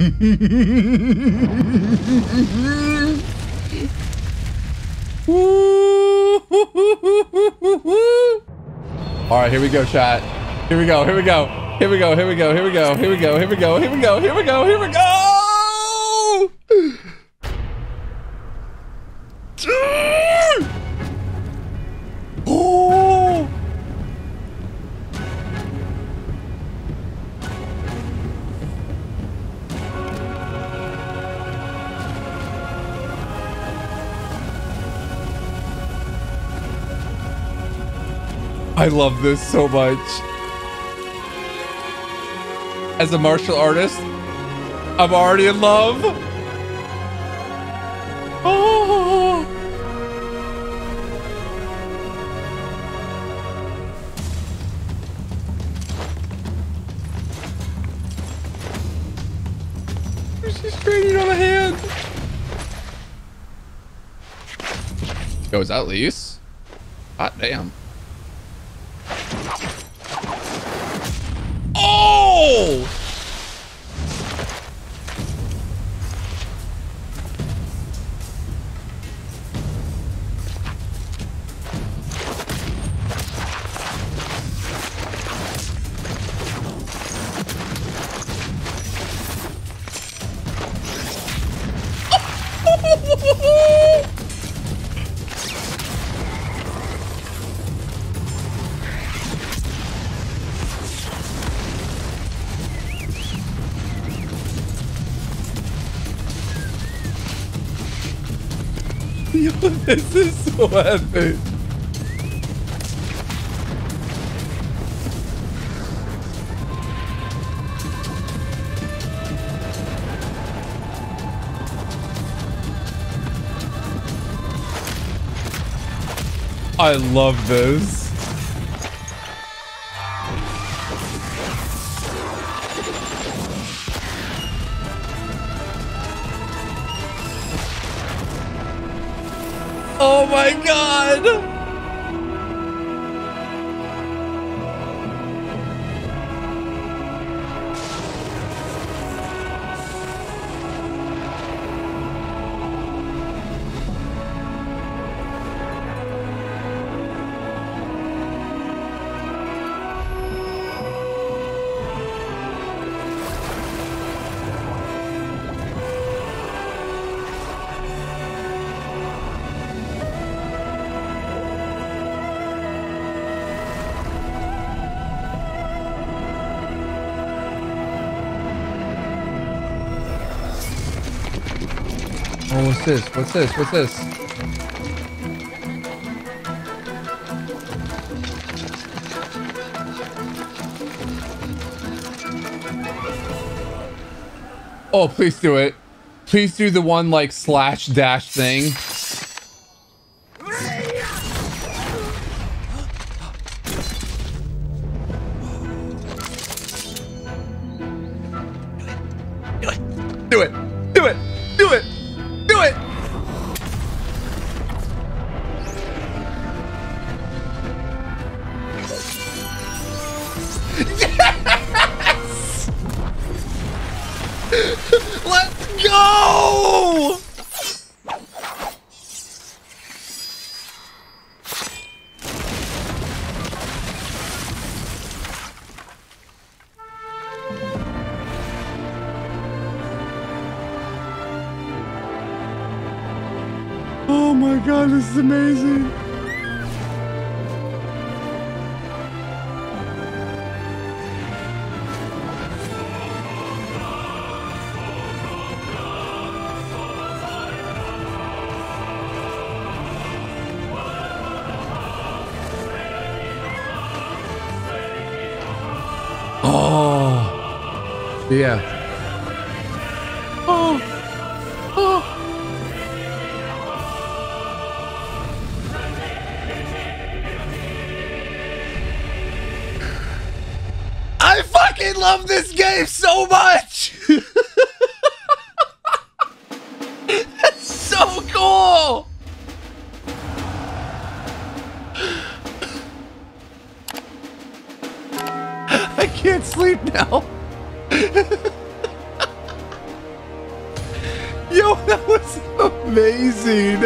All right, here we go, chat. Here we go, here we go. Here we go, here we go, here we go, here we go, here we go, here we go, here we go, here we go. I love this so much. As a martial artist, I'm already in love. Oh. She's training on a hand. Is that Lyse? Hot damn. Oh! Yo, this is so epic. I love this. Oh my god! Oh, what's this? What's this? What's this? Oh, please do it. Please do the one like slash dash thing. My god, this is amazing. Oh. Yeah. Fucking love this game so much. That's so cool. I can't sleep now. Yo, that was amazing.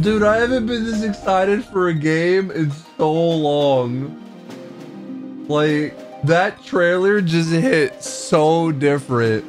Dude, I haven't been this excited for a game in so long. Like, that trailer just hit so different.